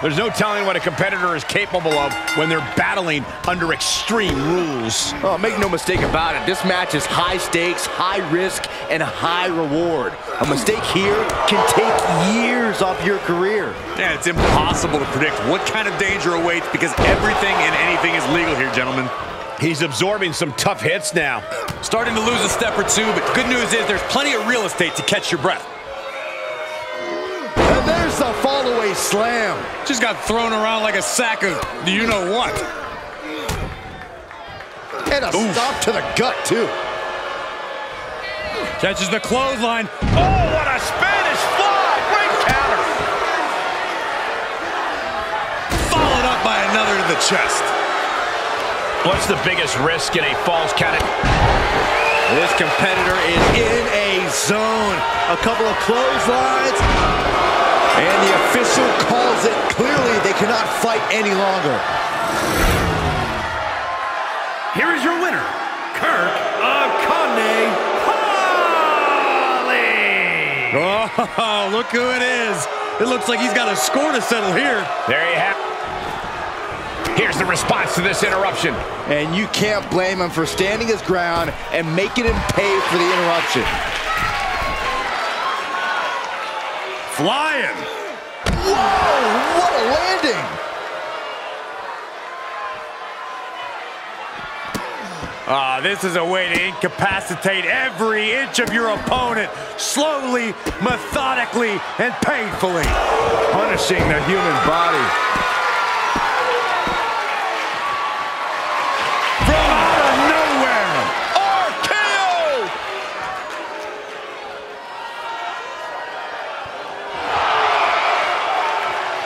There's no telling what a competitor is capable of when they're battling under extreme rules. Oh, make no mistake about it. This match is high stakes, high risk, and high reward. A mistake here can take years off your career. Yeah, it's impossible to predict what kind of danger awaits because everything and anything is legal here, gentlemen. He's absorbing some tough hits now. Starting to lose a step or two, but good news is there's plenty of real estate to catch your breath. Fall-away slam. Just got thrown around like a sack of you know what. And a Oof. stop to the gut, too. Catches the clothesline. Oh, what a Spanish fly! Great counter. Followed up by another to the chest. What's the biggest risk in a falls count? This competitor is in a zone. A couple of clotheslines. They cannot fight any longer. Here is your winner, Kirk Akane Holly. Oh, look who it is. It looks like he's got a score to settle here. There you have Here's the response to this interruption. And you can't blame him for standing his ground and making him pay for the interruption. Flying. Whoa, what a landing! Ah, this is a way to incapacitate every inch of your opponent slowly, methodically, and painfully. Punishing the human body.